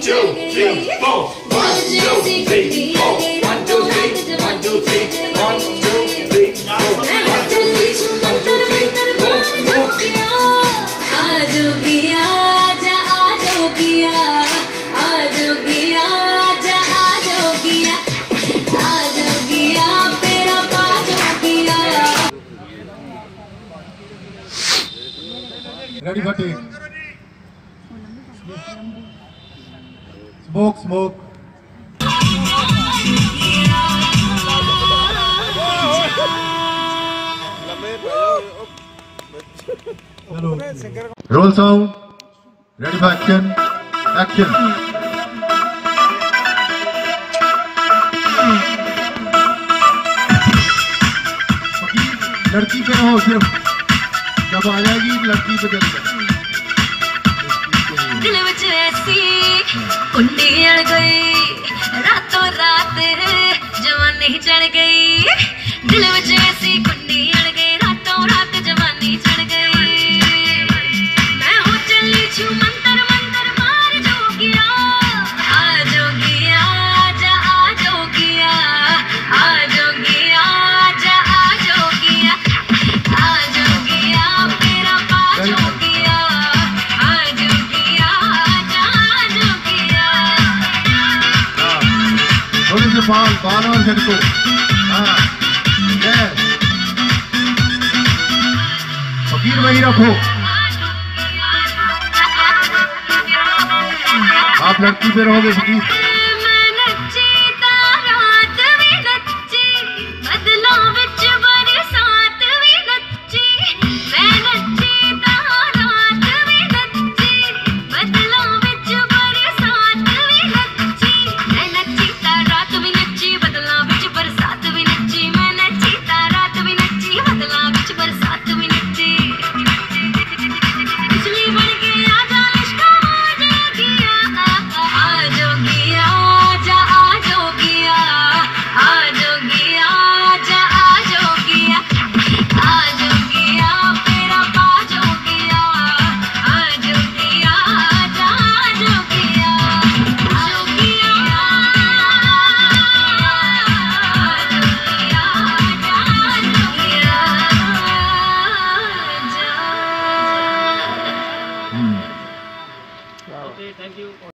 four. One, two, three, four. One, two, three. One, two, three. One, two, three, four. One, two, three. One, two, three. Four, four. Ready for take. Smoke, smoke. Hello. Roll sound. Ready for action. Action. लड़की पे रहो सिर्फ़ जब आ जाएगी लड़की पे चल जाए शक्ल विच वैसी कुंडी अड़ गई। रातों रात जवानी चढ़ गई। दिल विच वैसी थोड़े से पाल बाल और हेड को हाँ yes. फकीर वही रखो आप लड़की पे रहोगे फकीर?